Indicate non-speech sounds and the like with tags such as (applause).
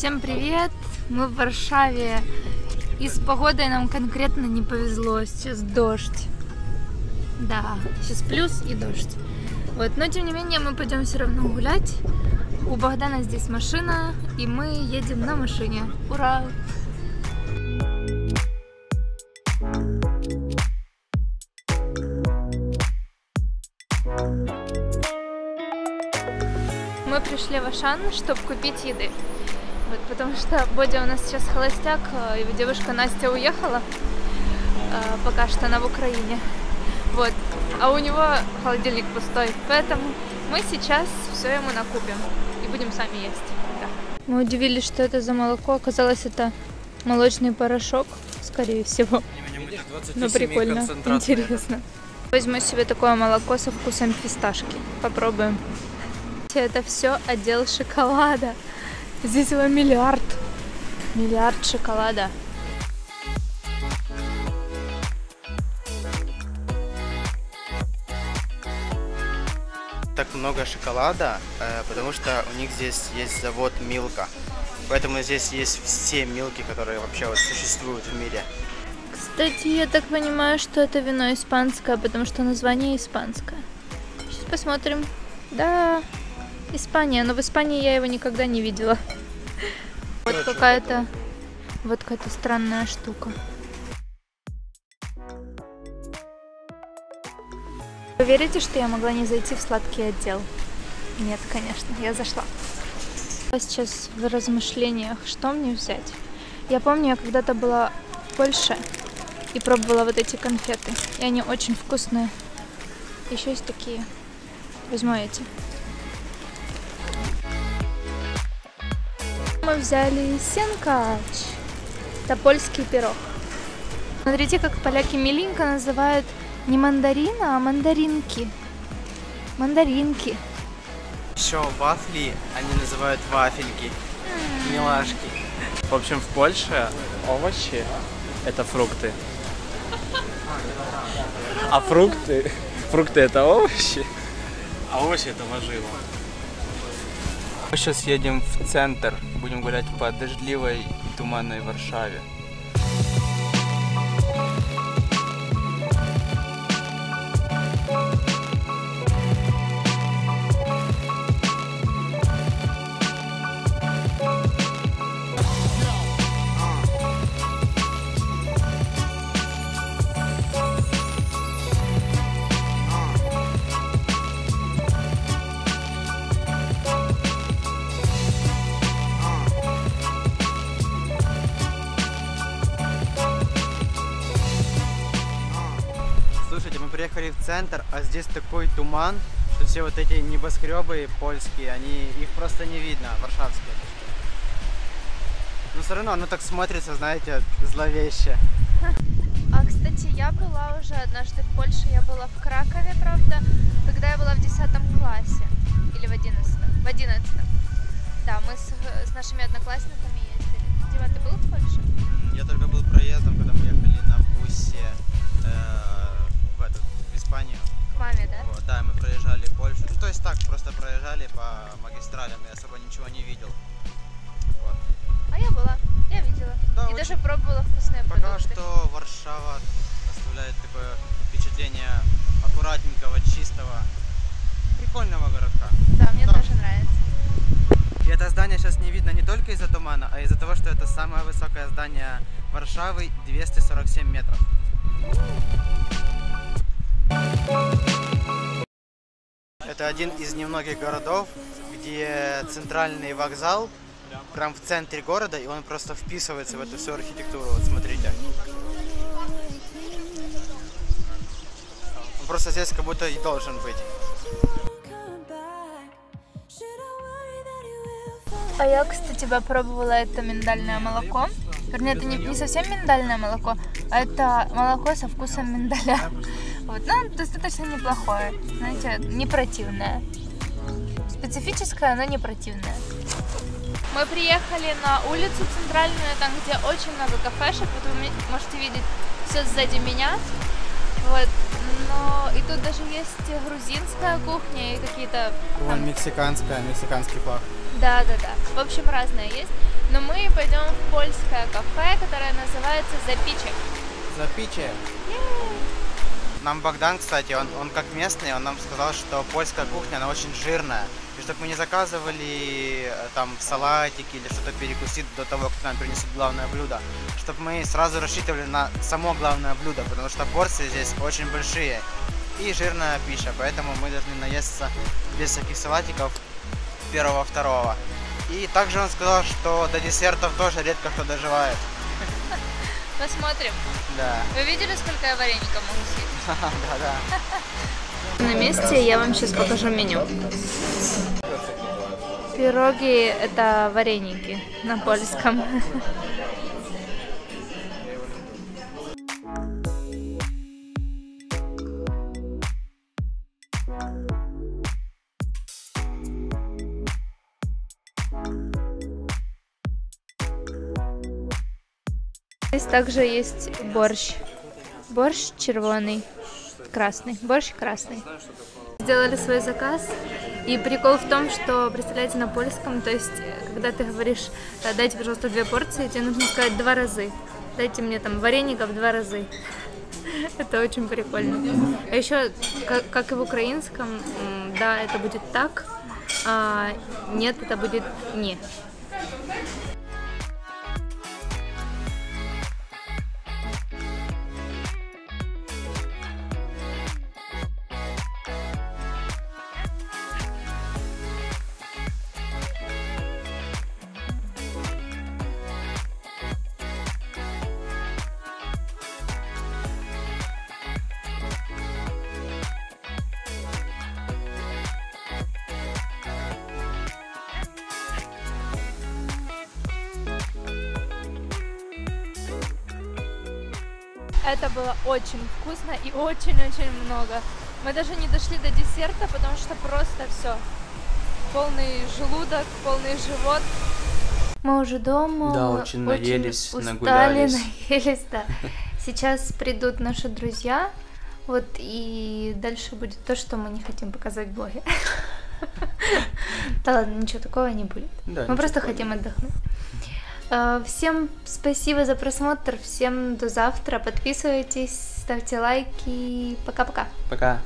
Всем привет! Мы в Варшаве. И с погодой нам конкретно не повезло. Сейчас дождь. Да, сейчас плюс и дождь. Вот, но тем не менее мы пойдем все равно гулять. У Богдана здесь машина, и мы едем на машине. Ура! Мы пришли в Ашан, чтобы купить еды. Вот, потому что Бодя у нас сейчас холостяк, э, его девушка Настя уехала э, пока что она в Украине. Вот. А у него холодильник пустой. Поэтому мы сейчас все ему накупим и будем сами есть. Да. Мы удивились, что это за молоко. Оказалось, это молочный порошок, скорее всего. Ну, прикольно, интересно. Возьму себе такое молоко со вкусом фисташки. Попробуем. Это все отдел шоколада. Здесь его миллиард. Миллиард шоколада. так много шоколада, э, потому что у них здесь есть завод Милка. Поэтому здесь есть все милки, которые вообще вот существуют в мире. Кстати, я так понимаю, что это вино испанское, потому что название испанское. Сейчас посмотрим. Да, Испания, но в Испании я его никогда не видела. (laughs) Вот какая-то, вот какая-то странная штука. Вы верите, что я могла не зайти в сладкий отдел? Нет, конечно, я зашла. Я сейчас в размышлениях, что мне взять. Я помню, я когда-то была в Польше и пробовала вот эти конфеты. И они очень вкусные. Еще есть такие. Возьму эти. Мы взяли сенкач. Это польский пирог. Смотрите, как поляки миленько называют не мандарина, а мандаринки. Мандаринки. Еще вафли они называют вафельки. Милашки. В общем, в Польше овощи – это фрукты. А фрукты, фрукты – это овощи, а овощи – это вожила. Мы сейчас едем в центр, будем гулять по дождливой и туманной Варшаве. Приехали в центр, а здесь такой туман, что все вот эти небоскребы польские, они их просто не видно, варшавские. Но все равно оно так смотрится, знаете, зловеще. А, кстати, я была уже однажды в Польше, я была в Кракове, правда, когда я была в 10 классе. Или в 11 В 11 Да, мы с, с нашими одноклассниками ездили. Дима, ты был в Польше? Я только был проездом, когда мы ехали аккуратненького, чистого, прикольного городка. Да, мне Да. тоже нравится. И это здание сейчас не видно не только из-за тумана, а из-за того, что это самое высокое здание Варшавы 247 метров. Это один из немногих городов, где центральный вокзал прям в центре города, и он просто вписывается в эту всю архитектуру. Вот смотрите. Просто здесь как будто и должен быть. А я, кстати, попробовала это миндальное молоко. Вернее, это не, не совсем миндальное молоко, а это молоко со вкусом миндаля. (laughs) Вот, ну, достаточно неплохое, знаете, не противное. Специфическое, но не противное. Мы приехали на улицу центральную, там, где очень много кафешек. Вот вы можете видеть все сзади меня. Вот. Но и тут даже есть грузинская кухня и какие-то Вон мексиканская, мексиканский флаг. да, да, да. В общем, разное есть. Но мы пойдем в польское кафе, которое называется Запичек. Запиче. Нам Богдан, кстати, он, он как местный, он нам сказал, что польская кухня, она очень жирная. И чтобы мы не заказывали э, там салатики или что-то перекусить до того, как нам принесут главное блюдо. Чтобы мы сразу рассчитывали на само главное блюдо, потому что порции здесь очень большие. И жирная пища, поэтому мы должны наесться без всяких салатиков первого-второго. И также он сказал, что до десертов тоже редко кто доживает. (laughs) Посмотрим. Да. Вы видели, сколько я вареников могу съесть? (laughs) Да-да. (laughs) На месте я вам сейчас покажу меню. Пироги – это вареники на польском. Здесь также есть борщ. Борщ червоный, красный. Борщ красный. Сделали свой заказ. И прикол в том, что, представляете, на польском, то есть, когда ты говоришь, «Да, дайте, пожалуйста, две порции, тебе нужно сказать два разы. Дайте мне там вареников два разы. (laughs) Это очень прикольно. А еще, как, как и в украинском, да, это будет так, а нет, это будет не. Это было очень вкусно и очень-очень много. Мы даже не дошли до десерта, потому что просто все. Полный желудок, полный живот. Мы уже дома. Да, очень наелись, устали, нагулялись. наелись, да. Сейчас придут наши друзья, вот, и дальше будет то, что мы не хотим показывать в блоге. (laughs) Да ладно, ничего такого не будет. Мы просто хотим отдохнуть. Э, Всем спасибо за просмотр, всем до завтра. Подписывайтесь, ставьте лайки. Пока-пока. Пока.